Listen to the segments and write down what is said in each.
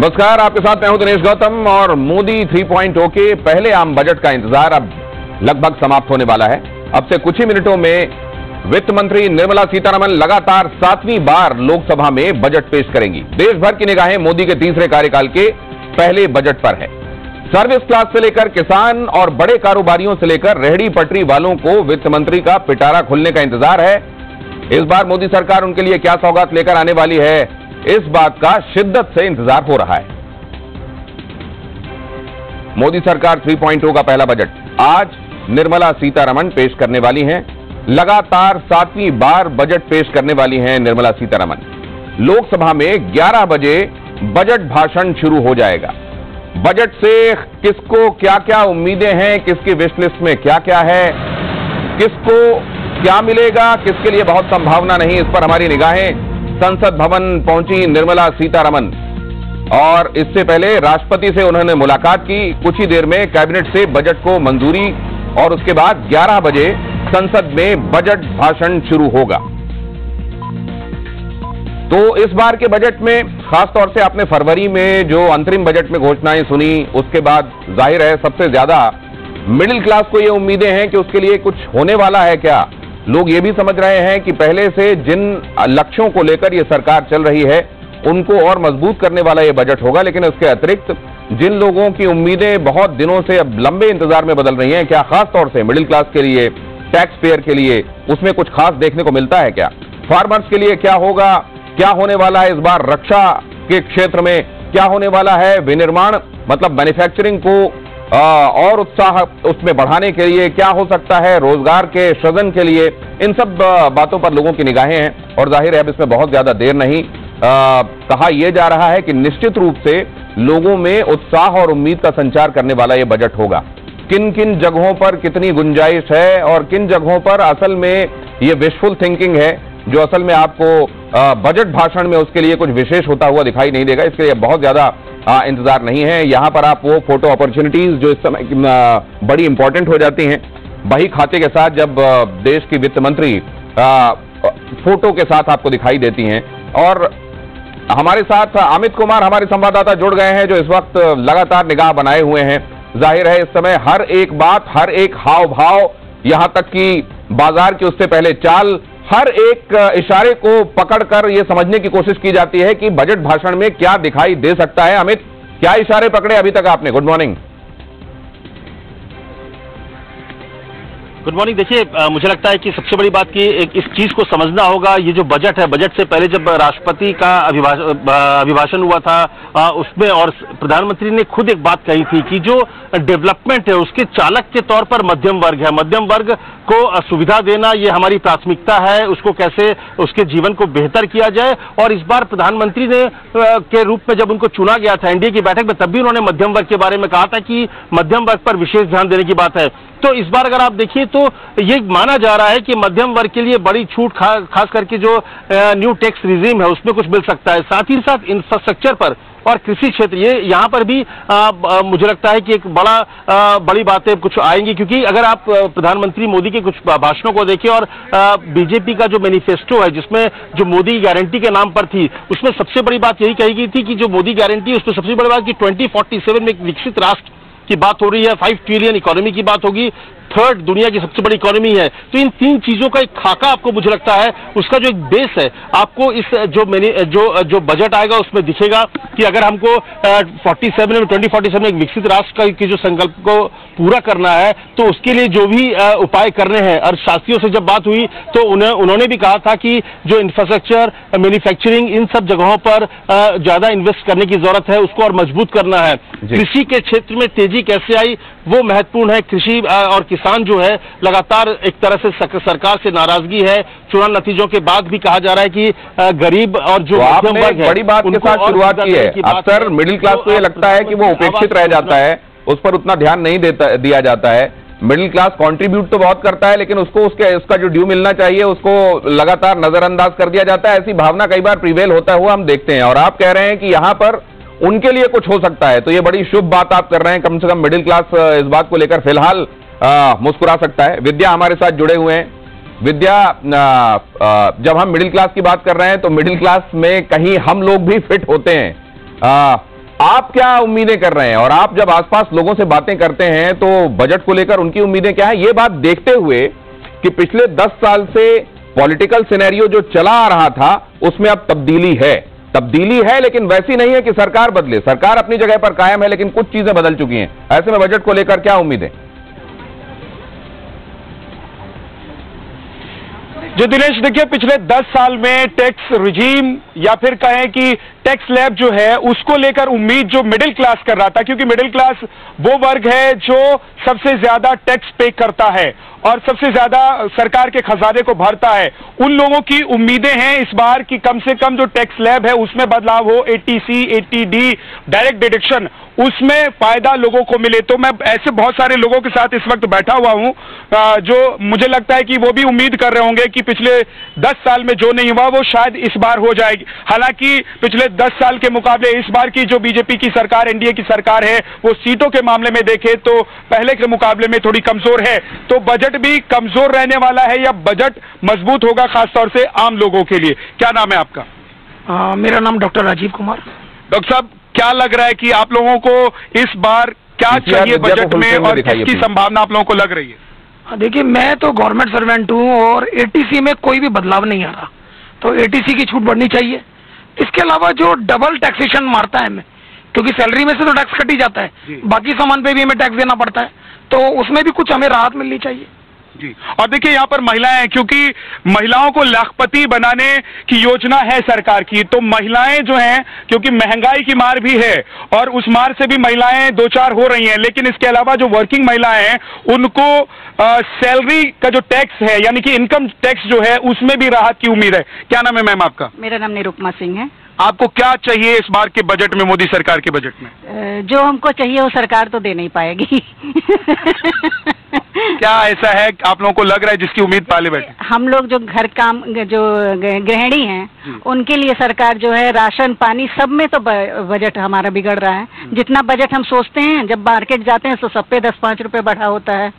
नमस्कार, आपके साथ मैं हूँ दिनेश गौतम और मोदी 3.0 के पहले आम बजट का इंतज़ार अब लगभग समाप्त होने वाला है। अब से कुछ ही मिनटों में वित्त मंत्री निर्मला सीतारमन लगातार सातवीं बार लोकसभा में बजट पेश करेंगी। देश भर की निगाहें मोदी के तीसरे कार्यकाल के पहले बजट पर है। सर्विस क्लास से लेकर किसान और बड़े कारोबारियों से लेकर रेहड़ी पटरी वालों को वित्त मंत्री का पिटारा खुलने का इंतज़ार है। इस बार मोदी सरकार उनके लिए क्या सौगात लेकर आने वाली है इस बात का शिद्दत से इंतज़ार हो रहा है। मोदी सरकार 3.0 का पहला बजट आज निर्मला सीतारमण पेश करने वाली हैं। लगातार सातवीं बार बजट पेश करने वाली हैं निर्मला सीतारमण। लोकसभा में 11 बजे बजट भाषण शुरू हो जाएगा। बजट से किसको क्या क्या उम्मीदें हैं, किसकी विश लिस्ट में क्या क्या है, किसको क्या मिलेगा, किसके लिए बहुत संभावना नहीं, इस पर हमारी निगाहें। संसद भवन पहुँची निर्मला सीतारमन। और इससे पहले राष्ट्रपति से उन्होंने मुलाकात की। कुछ ही देर में कैबिनेट से बजट को मंजूरी और उसके बाद 11 बजे संसद में बजट भाषण शुरू होगा। तो इस बार के बजट में, खासतौर से आपने फरवरी में जो अंतरिम बजट में घोषणाएँ सुनी, उसके बाद ज़ाहिर है सबसे ज़्यादा मिडिल क्लास को ये उम्मीदें हैं कि उसके लिए कुछ होने वाला है क्या? लोग ये भी समझ रहे हैं कि पहले से जिन लक्ष्यों को लेकर ये सरकार चल रही है, उनको और मज़बूत करने वाला ये बजट होगा, लेकिन उसके अतिरिक्त जिन लोगों की उम्मीदें बहुत दिनों से अब लंबे इंतज़ार में बदल रही हैं, क्या खास तौर से मिडिल क्लास के लिए, टैक्स पेयर के लिए, उसमें कुछ खास देखने को मिलता है क्या? फार्मर्स के लिए क्या होगा? क्या होने वाला है इस बार रक्षा के क्षेत्र में? क्या होने वाला है विनिर्माण? मतलब मैन्युफैक्चरिंग को और उत्साह उसमें बढ़ाने के लिए क्या हो सकता है रोज़गार के सृजन के लिए इन सब बातों पर लोगों की निगाहें हैं। और ज़ाहिर है अब इसमें बहुत ज़्यादा देर नहीं। आ, कहा यह जा रहा है कि निश्चित रूप से लोगों में उत्साह और उम्मीद का संचार करने वाला यह बजट होगा। किन किन जगहों पर कितनी गुंजाइश है और किन जगहों पर असल में ये विशफुल थिंकिंग है जो असल में आपको बजट भाषण में उसके लिए कुछ विशेष होता हुआ दिखाई नहीं देगा। इसके लिए बहुत ज़्यादा इंतज़ार नहीं है। यहाँ पर आप वो फ़ोटो अपॉर्चुनिटीज़ जो इस समय बड़ी इंपॉर्टेंट हो जाती हैं। बही खाते के साथ जब देश की वित्त मंत्री फ़ोटो के साथ आपको दिखाई देती हैं। और हमारे साथ अमित कुमार, हमारे संवाददाता जुड़ गए हैं, जो इस वक्त लगातार निगाह बनाए हुए हैं। ज़ाहिर है, इस समय हर एक बात, हर एक हाव भाव यहाँ तक कि बाज़ार की उससे पहले चाल हर एक इशारे को पकड़कर यह समझने की कोशिश की जाती है कि बजट भाषण में क्या दिखाई दे सकता है। अमित, क्या इशारे पकड़े अभी तक आपने? गुड मॉर्निंग गुड मॉर्निंग देखिए मुझे लगता है कि सबसे बड़ी बात की एक इस चीज़ को समझना होगा। ये जो बजट है बजट से पहले जब राष्ट्रपति का अभिभाषण हुआ था आ, उसमें और प्रधानमंत्री ने खुद एक बात कही थी कि जो डेवलपमेंट है उसके चालक के तौर पर मध्यम वर्ग है। मध्यम वर्ग को सुविधा देना ये हमारी प्राथमिकता है। उसको कैसे उसके जीवन को बेहतर किया जाए। और इस बार प्रधानमंत्री ने के रूप में जब उनको चुना गया था एनडीए की बैठक में तब भी उन्होंने मध्यम वर्ग के बारे में कहा था कि मध्यम वर्ग पर विशेष ध्यान देने की बात है। तो इस बार अगर आप देखिए तो ये माना जा रहा है कि मध्यम वर्ग के लिए बड़ी छूट खा, खास करके जो न्यू टैक्स रिजीम है उसमें कुछ मिल सकता है। साथ ही साथ इंफ्रास्ट्रक्चर पर और कृषि क्षेत्र ये यहाँ पर भी आ, आ, मुझे लगता है कि एक बड़ा आ, बड़ी बातें कुछ आएँगी। क्योंकि अगर आप प्रधानमंत्री मोदी के कुछ भाषणों को देखें और बीजेपी का जो मैनिफेस्टो है जिसमें जो मोदी गारंटी के नाम पर थी उसमें सबसे बड़ी बात यही कही गई थी कि जो मोदी गारंटी उसमें सबसे बड़ी बात कि ट्वेंटी में एक विकसित राष्ट्र की बात हो रही है फाइव ट्रिलियन इकोनॉमी की बात होगी। थर्ड दुनिया की सबसे बड़ी इकोनॉमी है। तो इन तीन चीज़ों का एक खाका आपको मुझे लगता है उसका जो एक बेस है आपको इस जो मैंने जो जो बजट आएगा उसमें दिखेगा कि अगर हमको फोर्टी सेवन में ट्वेंटी फोर्टी सेवन एक विकसित राष्ट्र का की जो संकल्प को पूरा करना है तो उसके लिए जो भी उपाय करने हैं। और शास्त्रियों से जब बात हुई तो उन्हें उन्होंने भी कहा था कि जो इंफ्रास्ट्रक्चर मैन्युफैक्चरिंग इन सब जगहों पर ज़्यादा इन्वेस्ट करने की ज़रूरत है उसको और मज़बूत करना है। कृषि के क्षेत्र में तेज़ी कैसे आई वो महत्वपूर्ण है। कृषि और किसान जो है लगातार एक तरह से सरकार से नाराज़गी है। चुनाव नतीजों के बाद भी कहा जा रहा है कि गरीब और जो तो वर्ग है बड़ी बात के साथ शुरुआत की है। अक्सर मिडिल क्लास को ये लगता है कि वो उपेक्षित रह जाता है उस पर उतना ध्यान नहीं देता दिया जाता है। मिडिल क्लास कंट्रीब्यूट तो बहुत करता है लेकिन उसको उसके उसका जो ड्यू मिलना चाहिए उसको लगातार नजरअंदाज कर दिया जाता है। ऐसी भावना कई बार प्रिवेल होता हुआ हम देखते हैं। और आप कह रहे हैं कि यहाँ पर उनके लिए कुछ हो सकता है। तो ये बड़ी शुभ बात आप कर रहे हैं। कम से कम मिडिल क्लास इस बात को लेकर फ़िलहाल मुस्कुरा सकता है। विद्या हमारे साथ जुड़े हुए हैं। विद्या आ, आ, जब हम मिडिल क्लास की बात कर रहे हैं तो मिडिल क्लास में कहीं हम लोग भी फिट होते हैं। आ, आप क्या उम्मीदें कर रहे हैं? और आप जब आसपास लोगों से बातें करते हैं तो बजट को लेकर उनकी उम्मीदें क्या है? ये बात देखते हुए कि पिछले 10 साल से पॉलिटिकल सिनेरियो जो चला आ रहा था उसमें अब तब्दीली है। तब्दीली है लेकिन वैसी नहीं है कि सरकार बदले। सरकार अपनी जगह पर कायम है लेकिन कुछ चीज़ें बदल चुकी हैं। ऐसे में बजट को लेकर क्या उम्मीदें? जो दिनेश देखिए पिछले 10 साल में टैक्स रिजीम या फिर कहें कि टैक्स लैब जो है, उसको लेकर उम्मीद जो मिडिल क्लास कर रहा था, क्योंकि मिडिल क्लास वो वर्ग है जो सबसे ज़्यादा टैक्स पे करता है और सबसे ज़्यादा सरकार के खजाने को भरता है। उन लोगों की उम्मीदें हैं इस बार कि कम से कम जो टैक्स लैब है, उसमें बदलाव हो एटीसी एटीडी डायरेक्ट डिडक्शन उसमें फ़ायदा लोगों को मिले। तो मैं ऐसे बहुत सारे लोगों के साथ इस वक्त बैठा हुआ हूँ जो मुझे लगता है कि वो भी उम्मीद कर रहे होंगे कि पिछले 10 साल में जो नहीं हुआ, वो शायद इस बार हो जाएगी। हालाँकि पिछले 10 साल के मुकाबले इस बार की जो बीजेपी की सरकार एनडीए की सरकार है वो सीटों के मामले में देखे तो पहले के मुकाबले में थोड़ी कमज़ोर है। तो बजट भी कमज़ोर रहने वाला है या बजट मज़बूत होगा खासतौर से आम लोगों के लिए? क्या नाम है आपका? आ, मेरा नाम डॉक्टर राजीव कुमार। डॉक्टर साहब क्या लग रहा है कि आप लोगों को इस बार क्या चाहिए बजट में और किसकी संभावना आप लोगों को लग रही है? देखिए मैं तो गवर्नमेंट सर्वेंट हूँ और एटीसी में कोई भी बदलाव नहीं आ रहा। तो एटीसी की छूट बढ़नी चाहिए। इसके अलावा जो डबल टैक्सेशन मारता है हमें क्योंकि सैलरी में से तो टैक्स कट ही जाता है। बाकी सामान पे भी हमें टैक्स देना पड़ता है। तो उसमें भी कुछ हमें राहत मिलनी चाहिए। जी। और देखिए यहाँ पर महिलाएँ हैं क्योंकि महिलाओं को लाखपति बनाने की योजना है सरकार की। तो महिलाएँ जो हैं क्योंकि महँगाई की मार भी है और उस मार से भी महिलाएँ दो चार हो रही हैं लेकिन इसके अलावा जो वर्किंग महिलाएँ हैं उनको सैलरी का जो टैक्स है यानी कि इनकम टैक्स जो है उसमें भी राहत की उम्मीद है। क्या नाम है मैम आपका? मेरा नाम निरुपमा सिंह है। आपको क्या चाहिए इस बार के बजट में मोदी सरकार के बजट में? जो हमको चाहिए वो सरकार तो दे नहीं पाएगी। क्या ऐसा है आप लोगों को लग रहा है जिसकी उम्मीद पाले बैठे? हम लोग जो घर काम जो गृहिणी हैं उनके लिए सरकार जो है राशन पानी सब में तो बजट हमारा बिगड़ रहा है। जितना बजट हम सोचते हैं जब मार्केट जाते हैं तो सब पे दस पाँच रुपए बढ़ा होता है।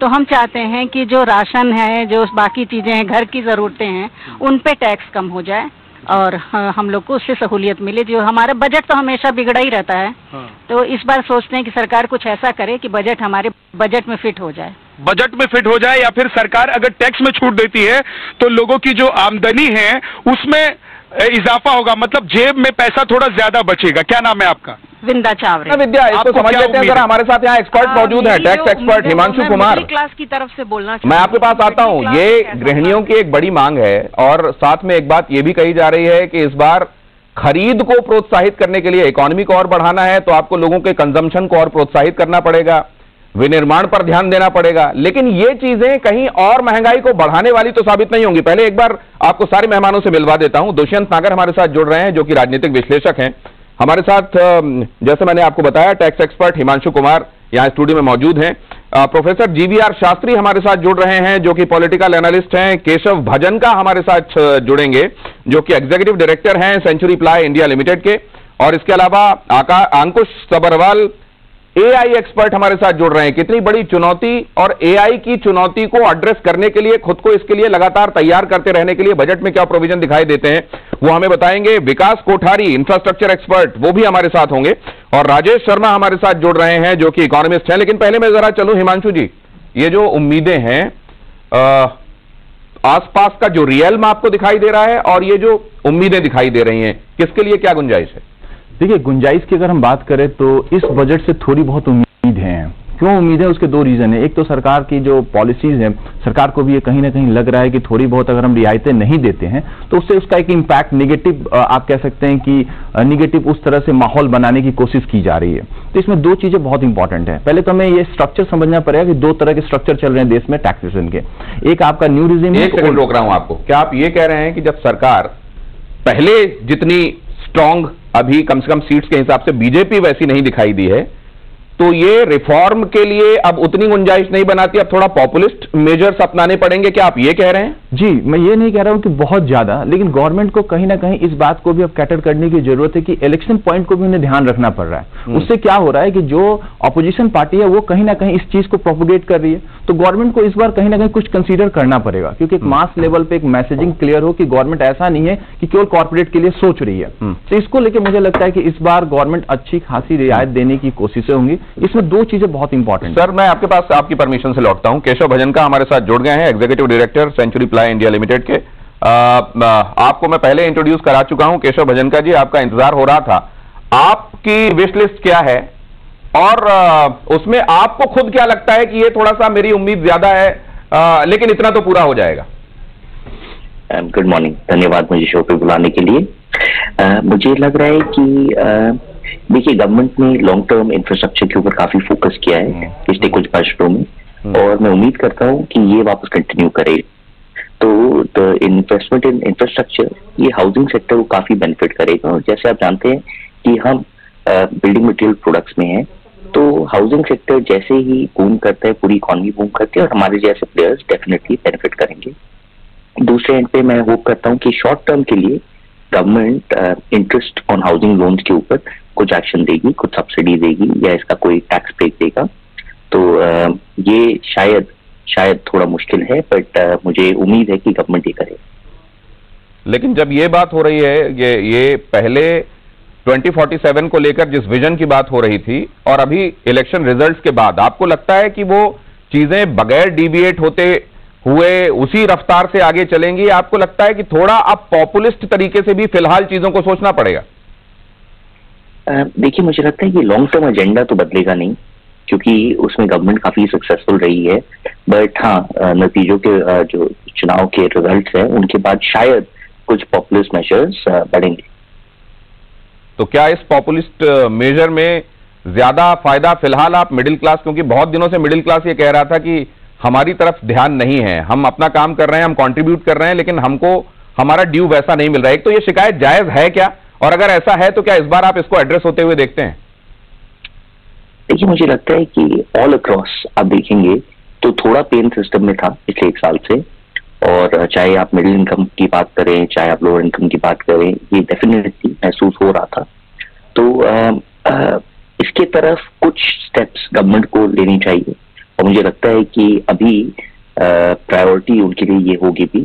तो हम चाहते हैं कि जो राशन है जो बाकी चीज़ें हैं घर की जरूरतें हैं उन पे टैक्स कम हो जाए और हम लोग को उससे सहूलियत मिले। जो हमारा बजट तो हमेशा बिगड़ा ही रहता है। हाँ। तो इस बार सोचते हैं कि सरकार कुछ ऐसा करे कि बजट हमारे बजट में फिट हो जाए। बजट में फिट हो जाए या फिर सरकार अगर टैक्स में छूट देती है तो लोगों की जो आमदनी है उसमें इजाफा होगा। मतलब जेब में पैसा थोड़ा ज़्यादा बचेगा। क्या नाम है आपका? विंदा चावरे। विद्या इसको समझ लेते हैं जरा हमारे साथ यहाँ एक्सपर्ट हाँ, मौजूद है tax expert Himanshu Kumar. Class की तरफ़ से बोलना मैं आपके पास आता हूँ। ये गृहिणियों की एक बड़ी मांग है और साथ में एक बात ये भी कही जा रही है कि इस बार खरीद को प्रोत्साहित करने के लिए इकोनॉमी को और बढ़ाना है तो आपको लोगों के कंजम्पशन को और प्रोत्साहित करना पड़ेगा। विनिर्माण पर ध्यान देना पड़ेगा। लेकिन ये चीज़ें कहीं और महँगाई को बढ़ाने वाली तो साबित नहीं होंगी। पहले एक बार आपको सारे मेहमानों से मिलवा देता हूँ। दुष्यंत नागर हमारे साथ जुड़ रहे हैं, जो कि राजनीतिक विश्लेषक हैं। हमारे साथ जैसे मैंने आपको बताया, टैक्स एक्सपर्ट हिमांशु कुमार यहाँ स्टूडियो में मौजूद हैं। प्रोफेसर जीवीआर शास्त्री हमारे साथ जुड़ रहे हैं, जो कि पॉलिटिकल एनालिस्ट हैं। केशव भजन का हमारे साथ जुड़ेंगे, जो कि एग्जीक्यूटिव डायरेक्टर हैं सेंचुरी प्लाई इंडिया लिमिटेड के। और इसके अलावा अंकुश सबरवाल एआई एक्सपर्ट हमारे साथ जुड़ रहे हैं। कितनी बड़ी चुनौती और एआई की चुनौती को एड्रेस करने के लिए, खुद को इसके लिए लगातार तैयार करते रहने के लिए बजट में क्या प्रोविज़न दिखाई देते हैं, वो हमें बताएँगे। विकास कोठारी इंफ्रास्ट्रक्चर एक्सपर्ट वो भी हमारे साथ होंगे। और राजेश शर्मा हमारे साथ जुड़ रहे हैं, जो कि इकोनॉमिस्ट हैं। लेकिन पहले मैं जरा चलू हिमांशु जी, ये जो उम्मीदें हैं आसपास का जो रियल में आपको दिखाई दे रहा है और ये जो उम्मीदें दिखाई दे रही हैं, किसके लिए क्या गुंजाइश है? देखिए गुंजाइश की अगर हम बात करें तो इस बजट से थोड़ी बहुत उम्मीद है। क्यों उम्मीद है? उसके दो रीजन है। एक तो सरकार की जो पॉलिसीज़ है सरकार को भी ये कहीं ना कहीं लग रहा है कि थोड़ी बहुत अगर हम रियायतें नहीं देते हैं तो उससे उसका एक इम्पैक्ट निगेटिव आप कह सकते हैं कि निगेटिव उस तरह से माहौल बनाने की कोशिश की जा रही है। तो इसमें दो चीज़ें बहुत इंपॉर्टेंट है। पहले तो हमें ये स्ट्रक्चर समझना पड़ेगा कि दो तरह के स्ट्रक्चर चल रहे हैं देश में टैक्सेशन के। एक आपका न्यू रिजिम एक रोक रहा हूँ आपको। क्या आप ये कह रहे हैं कि जब सरकार पहले जितनी स्ट्रांग अभी कम से कम सीट्स के हिसाब से बीजेपी वैसी नहीं दिखाई दी है। तो ये रिफॉर्म के लिए अब उतनी गुंजाइश नहीं बनाती। अब थोड़ा पॉपुलिस्ट मेजर्स अपनाने पड़ेंगे। क्या आप ये कह रहे हैं? जी मैं ये नहीं कह रहा हूँ कि बहुत ज़्यादा लेकिन गवर्नमेंट को कहीं ना कहीं इस बात को भी अब कैटर करने की ज़रूरत है कि इलेक्शन पॉइंट को भी उन्हें ध्यान रखना पड़ रहा है। उससे क्या हो रहा है कि जो अपोजिशन पार्टी है वो कहीं ना कहीं इस चीज़ को प्रोपोगेट कर रही है। तो गवर्नमेंट को इस बार कहीं ना कहीं कुछ कंसीडर करना पड़ेगा क्योंकि एक मास लेवल पे एक मैसेजिंग क्लियर हो कि गवर्नमेंट ऐसा नहीं है कि केवल कॉर्पोरेट के लिए सोच रही है। तो इसको लेकर मुझे लगता है कि इस बार गवर्नमेंट अच्छी खासी रियायत देने की कोशिशें होंगी। इसमें दो चीज़ें बहुत इंपॉर्टेंट सर मैं आपके पास आपकी परमिशन से लौटता हूँ। केशव भजन का हमारे साथ जुड़ गए हैं। Executive director century ply India limited के। आ, आ, आपको मैं पहले इंट्रोड्यूस करा चुका हूँ केशव भजन का जी आपका इंतज़ार हो रहा था। आपकी विश लिस्ट क्या है? और आ, उसमें आपको खुद क्या लगता है कि ये थोड़ा सा मेरी उम्मीद ज़्यादा है? आ, लेकिन इतना तो पूरा हो जाएगा। गुड मॉर्निंग धन्यवाद मुझे शो पे बुलाने के लिए। uh, मुझे लग रहा है कि देखिए गवर्नमेंट ने लॉन्ग टर्म इंफ्रास्ट्रक्चर के ऊपर काफ़ी फोकस किया है पिछले कुछ वर्षों में। और मैं उम्मीद करता हूँ कि ये वापस कंटिन्यू करे तो द इन्वेस्टमेंट इन इंफ्रास्ट्रक्चर ये हाउसिंग सेक्टर को काफ़ी बेनिफिट करेगा। और जैसे आप जानते हैं कि हम बिल्डिंग मटेरियल प्रोडक्ट्स में हैं तो हाउसिंग सेक्टर जैसे ही बूम करता है पूरी इकॉनमी बूम करती है और हमारे जैसे प्लेयर्स डेफिनेटली बेनिफिट करेंगे। दूसरे एंड पे मैं होप करता हूँ कि शॉर्ट टर्म के लिए government interest on housing loans के ऊपर कुछ एक्शन देगी कुछ सब्सिडी देगी या इसका कोई टैक्स ब्रेक देगा। तो uh, ये शायद शायद थोड़ा मुश्किल है बट uh, मुझे उम्मीद है कि गवर्नमेंट ये करे। लेकिन जब ये बात हो रही है ये ये पहले 2047 को लेकर जिस विजन की बात हो रही थी और अभी इलेक्शन रिजल्ट्स के बाद आपको लगता है कि वो चीज़ें बगैर डीविएट होते हुए उसी रफ्तार से आगे चलेंगी? आपको लगता है कि थोड़ा अब पॉपुलिस्ट तरीके से भी फ़िलहाल चीज़ों को सोचना पड़ेगा? Uh, देखिए मुझे लगता है कि लॉन्ग टर्म एजेंडा तो बदलेगा नहीं। क्योंकि उसमें गवर्नमेंट काफ़ी सक्सेसफुल रही है। बट हाँ नतीजों के जो चुनाव के रिज़ल्ट हैं, उनके बाद शायद कुछ पॉपुलिस्ट मेजर्स बढ़ेंगे। तो क्या इस पॉपुलिस्ट मेजर में ज़्यादा फ़ायदा फ़िलहाल आप मिडिल क्लास क्योंकि बहुत दिनों से मिडिल क्लास ये कह रहा था कि हमारी तरफ़ ध्यान नहीं है। हम अपना काम कर रहे हैं, हम कंट्रीब्यूट कर रहे हैं, लेकिन हमको, हमारा ड्यू वैसा नहीं मिल रहा है। एक तो ये शिकायत जायज़ है क्या? और अगर ऐसा है तो क्या इस बार आप इसको एड्रेस होते हुए देखते हैं? देखिए मुझे लगता है कि ऑल अक्रॉस आप देखेंगे तो थोड़ा पेन सिस्टम में था पिछले एक साल से। और चाहे आप मिडिल इनकम की बात करें चाहे आप लोअर इनकम की बात करें ये डेफिनेटली महसूस हो रहा था। तो आ, आ, इसके तरफ़ कुछ स्टेप्स गवर्नमेंट को लेनी चाहिए। और मुझे लगता है कि अभी प्रायोरिटी उनके लिए ये होगी भी।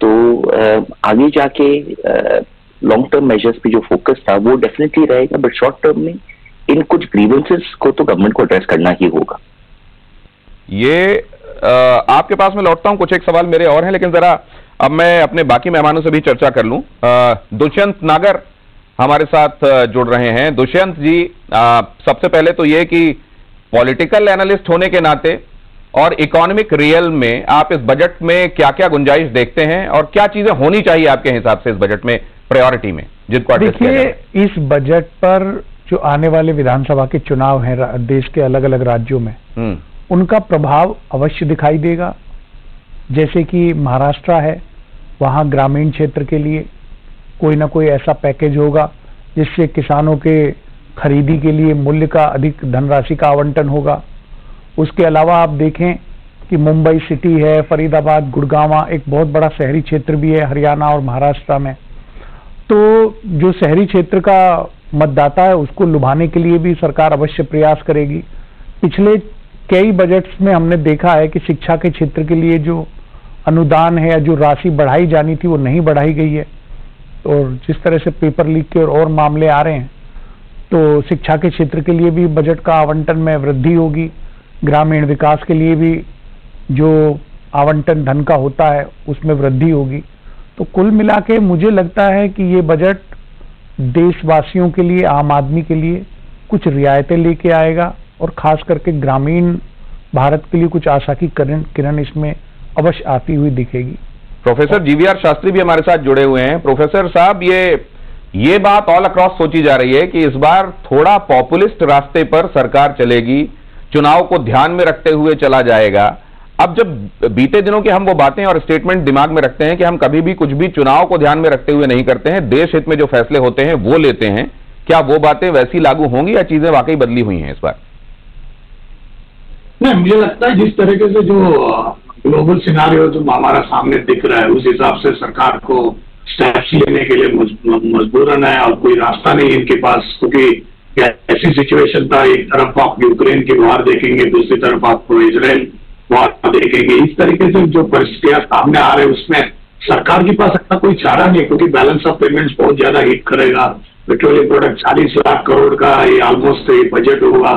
तो आ, आगे जाके लॉन्ग टर्म मेजर्स पे जो फोकस था वो डेफिनेटली रहेगा बट शॉर्ट टर्म में इन कुछ ग्रीवेंसेस को तो गवर्नमेंट को एड्रेस करना ही होगा। ये आ, आपके पास मैं लौटता हूँ कुछ एक सवाल मेरे और हैं लेकिन जरा अब मैं अपने बाकी मेहमानों से भी चर्चा कर लूँ। दुष्यंत नागर हमारे साथ जुड़ रहे हैं। दुष्यंत जी आ, सबसे पहले तो ये कि पॉलिटिकल एनालिस्ट होने के नाते और इकोनॉमिक रियल में आप इस बजट में क्या क्या गुंजाइश देखते हैं और क्या चीज़ें होनी चाहिए आपके हिसाब से इस बजट में प्रायोरिटी में जिनको देखिए इस बजट पर जो आने वाले विधानसभा के चुनाव हैं देश के अलग अलग राज्यों में उनका प्रभाव अवश्य दिखाई देगा। जैसे कि महाराष्ट्र है वहाँ ग्रामीण क्षेत्र के लिए कोई ना कोई ऐसा पैकेज होगा जिससे किसानों के खरीदी के लिए मूल्य का अधिक धनराशि का आवंटन होगा। उसके अलावा आप देखें कि मुंबई सिटी है फरीदाबाद गुड़गावा एक बहुत बड़ा शहरी क्षेत्र भी है हरियाणा और महाराष्ट्र में। तो जो शहरी क्षेत्र का मतदाता है उसको लुभाने के लिए भी सरकार अवश्य प्रयास करेगी। पिछले कई बजट्स में हमने देखा है कि शिक्षा के क्षेत्र के लिए जो अनुदान है या जो राशि बढ़ाई जानी थी वो नहीं बढ़ाई गई है। और जिस तरह से पेपर लीक के और, और मामले आ रहे हैं तो शिक्षा के क्षेत्र के लिए भी बजट का आवंटन में वृद्धि होगी। ग्रामीण विकास के लिए भी जो आवंटन धन का होता है उसमें वृद्धि होगी। तो कुल मिला के मुझे लगता है कि ये बजट देशवासियों के लिए, आम आदमी के लिए कुछ रियायतें लेके आएगा और खास करके ग्रामीण भारत के लिए कुछ आशा की किरण किरण इसमें अवश्य आती हुई दिखेगी। प्रोफेसर जीवीआर शास्त्री भी हमारे साथ जुड़े हुए हैं। प्रोफेसर साहब, ये ये बात ऑल अक्रॉस सोची जा रही है कि इस बार थोड़ा पॉपुलिस्ट रास्ते पर सरकार चलेगी, चुनाव को ध्यान में रखते हुए चला जाएगा। अब जब बीते दिनों की हम वो बातें और स्टेटमेंट दिमाग में रखते हैं कि हम कभी भी कुछ भी चुनाव को ध्यान में रखते हुए नहीं करते हैं, देश हित में जो फैसले होते हैं, वो लेते हैं, क्या वो बातें वैसी लागू होंगी या चीज़ें वाकई बदली हुई हैं इस बार? नहीं, मुझे लगता है जिस तरीके से जो ग्लोबल सिनारियो जो हमारा सामने दिख रहा है, उस हिसाब से सरकार को स्टेप्स लेने के लिए मजबूरन है और कोई रास्ता नहीं इनके पास, क्योंकि ऐसी सिचुएशन था एक तरफ़ आप यूक्रेन की बाहर देखेंगे, दूसरी तरफ़ आपको इसराइल वार देखेंगे। इस तरीके से जो परिस्थितियाँ सामने आ रहे हैं उसमें सरकार के पास अपना कोई चारा नहीं क्योंकि बैलेंस ऑफ़ पेमेंट्स बहुत ज़्यादा हिट करेगा। पेट्रोलियम प्रोडक्ट चालीस लाख करोड़ का ये ऑलमोस्ट बजट होगा।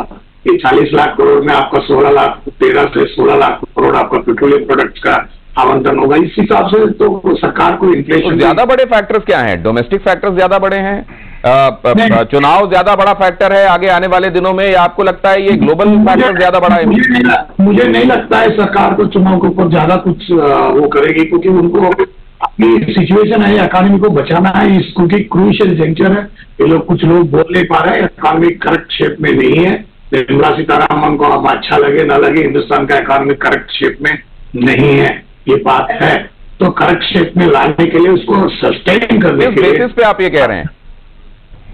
ये चालीस लाख करोड़ में आपका सोलह लाख तेरह से सोलह लाख करोड़ आपका पेट्रोलियम प्रोडक्ट का आवंटन होगा। इस हिसाब से तो सरकार को इन्फ्लेशन तो ज़्यादा बड़े फैक्टर्स क्या हैं? डोमेस्टिक फैक्टर्स ज़्यादा बड़े हैं? चुनाव ज़्यादा बड़ा फैक्टर है आगे आने वाले दिनों में या आपको लगता है ये ग्लोबल फैक्टर ज़्यादा बड़ा है? मुझे नहीं, मुझे नहीं लगता है सरकार को चुनाव के ऊपर ज़्यादा कुछ वो करेगी क्योंकि उनको अपनी सिचुएशन है इकोनॉमी को बचाना है क्योंकि क्रूशियल जेंचर है। ये लोग कुछ लोग बोल नहीं पा रहे हैं इकोनॉमी करेक्ट शेप में नहीं है। निर्मला सीतारामन को अब अच्छा लगे ना लगे हिंदुस्तान का इकोनॉमी करेक्ट शेप में नहीं है ये बात है। तो करेक्ट शेप में लाने के लिए उसको सस्टेन करने के लिए बेसिस पे आप ये कह रहे हैं?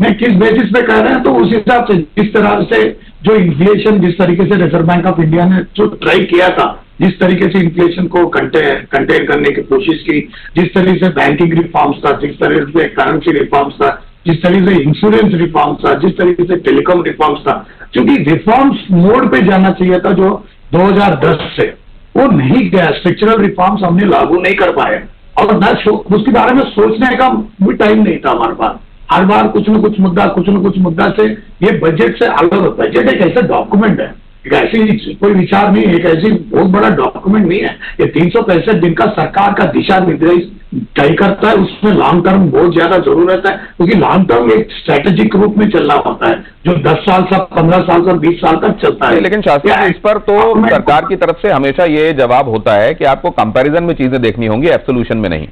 मैं किस बेसिस पे कह रहे हैं तो उस हिसाब से जिस तरह से जो इन्फ्लेशन जिस तरीके से रिज़र्व बैंक ऑफ़ इंडिया ने जो ट्राई किया था, जिस तरीके से इन्फ्लेशन को कंटेन करने की कोशिश की, जिस तरीके से बैंकिंग रिफॉर्म्स था, जिस तरीके से करेंसी रिफॉर्म्स था, जिस तरीके से इंश्योरेंस रिफॉर्म्स था, जिस तरीके से टेलीकॉम रिफॉर्म्स था, क्योंकि रिफॉर्म्स मोड पे जाना चाहिए था जो 2010 से। वो नहीं गया स्ट्रक्चरल रिफॉर्म्स हमने लागू नहीं कर पाए। और न उसके बारे में सोचने का भी टाइम नहीं था हमारे पास। हर बार कुछ न कुछ मुद्दा कुछ न कुछ मुद्दा से ये बजट से अलग बजट एक ऐसा डॉक्यूमेंट है। एक ऐसी कोई विचार नहीं एक ऐसी बहुत बड़ा डॉक्यूमेंट नहीं है। ये तीन सौ पैंसठ दिन का सरकार का दिशा निर्देश तय करता है उसमें लॉन्ग टर्म बहुत ज़्यादा ज़रूरत है क्योंकि लॉन्ग टर्म एक स्ट्रेटेजिक रूप में चलना होता है जो दस साल से पंद्रह साल से बीस साल तक चलता है। लेकिन शास्त्री इस पर तो सरकार की तरफ़ से हमेशा ये जवाब होता है कि आपको कंपैरिजन में चीज़ें देखनी होंगी एब्सोल्यूशन में नहीं।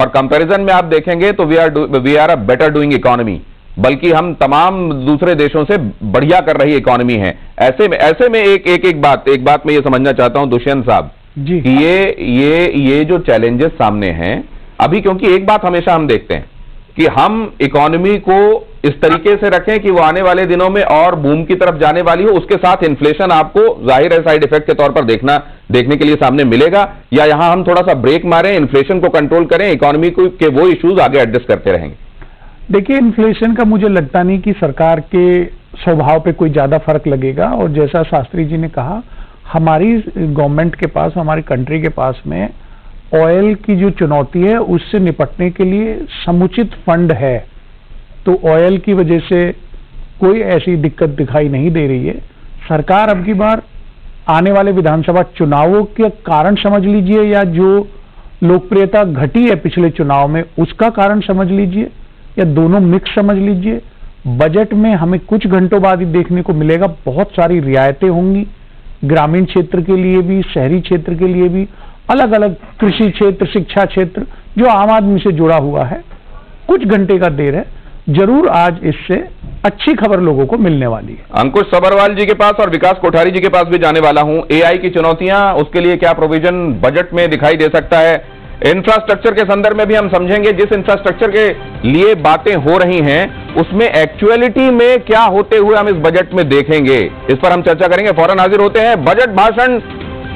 और कंपैरिजन में आप देखेंगे तो we are we are a better doing economy बल्कि हम तमाम दूसरे देशों से बढ़िया कर रही इकोनॉमी है। ऐसे में ऐसे में एक एक एक बात एक बात मैं ये समझना चाहता हूँ दुष्यंत साहब जी। कि ये ये ये जो चैलेंजेस सामने हैं अभी क्योंकि एक बात हमेशा हम देखते हैं कि हम इकोनॉमी को इस तरीके से रखें कि वो आने वाले दिनों में और बूम की तरफ़ जाने वाली हो। उसके साथ इन्फ्लेशन आपको ज़ाहिर है साइड इफ़ेक्ट के तौर पर देखना, देखने के लिए सामने मिलेगा। या यहाँ हम थोड़ा सा ब्रेक मारें इन्फ्लेशन को कंट्रोल करें इकोनॉमी को के वो इश्यूज़ आगे एडजस्ट करते रहेंगे। देखिए इन्फ्लेशन का मुझे लगता नहीं कि सरकार के स्वभाव पे कोई ज़्यादा फ़र्क लगेगा। और जैसा शास्त्री जी ने कहा, हमारी गवर्नमेंट के पास, हमारी कंट्री के पास में ऑयल की जो चुनौती है, उससे निपटने के लिए समुचित फंड है। तो ऑयल की वजह से कोई ऐसी दिक्कत दिखाई नहीं दे रही है। सरकार अब की बार आने वाले विधानसभा चुनावों के कारण समझ लीजिए, या जो लोकप्रियता घटी है पिछले चुनाव में, उसका कारण समझ लीजिए, या दोनों मिक्स समझ लीजिए बजट में हमें कुछ घंटों बाद ही देखने को मिलेगा। बहुत सारी रियायतें होंगी। ग्रामीण क्षेत्र के लिए भी, शहरी क्षेत्र के लिए भी अलग अलग कृषि क्षेत्र, शिक्षा क्षेत्र, जो आम आदमी से जुड़ा हुआ है, कुछ घंटे का देर है, ज़रूर आज इससे अच्छी खबर लोगों को मिलने वाली है। अंकुश सबरवाल जी के पास और विकास कोठारी जी के पास भी जाने वाला हूँ। एआई की चुनौतियाँ, उसके लिए क्या प्रोविज़न बजट में दिखाई दे सकता है? इंफ्रास्ट्रक्चर के संदर्भ में भी हम समझेंगे, जिस इंफ्रास्ट्रक्चर के लिए बातें हो रही हैं, उसमें एक्चुअलिटी में क्या होते हुए हम इस बजट में देखेंगे। इस पर हम चर्चा करेंगे। फ़ौरन हाजिर होते हैं। बजट भाषण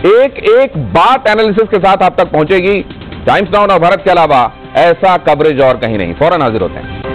एक एक बात एनालिसिस के साथ आप तक पहुंचेगी। टाइम्स डाउन और भारत के अलावा ऐसा कवरेज और कहीं नहीं। फ़ौरन हाजिर होते हैं।